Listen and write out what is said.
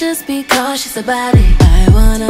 just be cautious about it. I wanna.